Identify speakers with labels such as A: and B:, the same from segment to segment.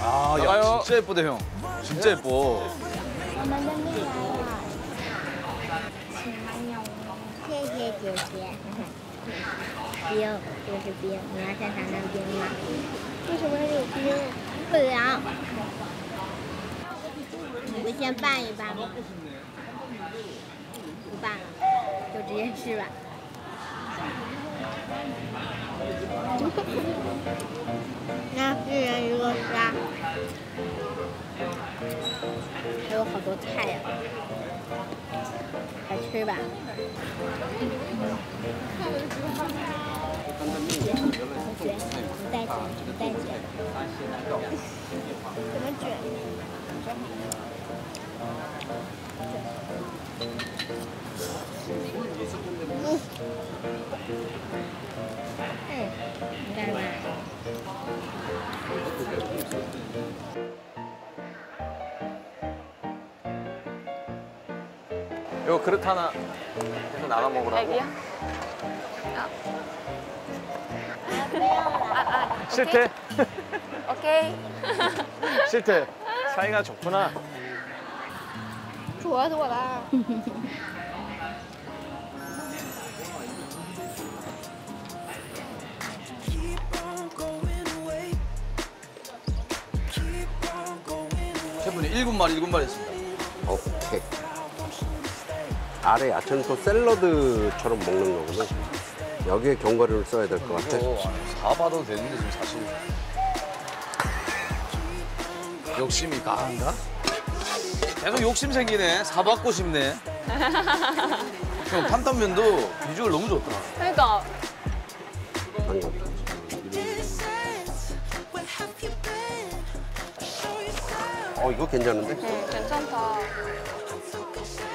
A: 아, 야,
B: 나가요.
A: 진짜 예쁘다, 형. 진짜 예뻐.
C: 我们的蜜来了，喜欢用，谢谢姐姐。冰，这个是冰，你要先尝尝冰吗？为什么有冰？不凉。我先拌一拌吧。不拌了，就直接吃吧。那一人一个虾，还 菜呀、来吃吧。
B: 이거 그릇 하나 해서 나눠 먹으라고.
D: 애기야?
B: 싫대.
D: 오케이.
B: 싫대. 사이가 좋구나.
D: 좋아 좋아라.
A: 셰프님 1분 말 1분 말 했습니다.
E: 오케이. 아래 야채는 또 샐러드처럼 먹는 거거든. 여기에 견과류를 써야 될 것 같아.
A: 사봐도 되는데 지금 사실. 욕심이 강한가? 계속 욕심 생기네. 사받고 싶네. 형 탄탄면도 비주얼 너무 좋다.
D: 그러니까.
E: 어, 이거 괜찮은데?
D: 응, 괜찮다.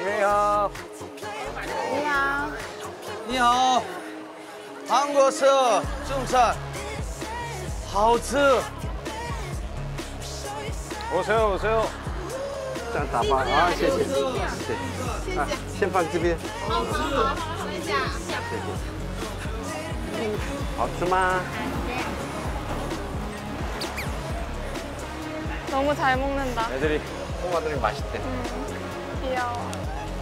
B: 예야.
D: 그냥
A: 你好，韩国色正餐，好吃。
B: 오세요 오세요.
E: 짠, 다봐. 아, 谢谢.谢谢. 아, 先放这边.好吃吗?
D: 너무 잘 먹는다.
B: 애들이 홍아들이 맛있대.
D: 귀여워.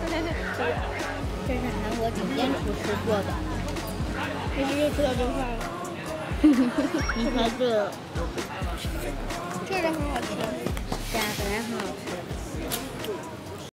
C: 这是韩国顶尖厨师做的。这是又吃到这块了。你猜对了。这个很好吃。对啊，本来很好吃。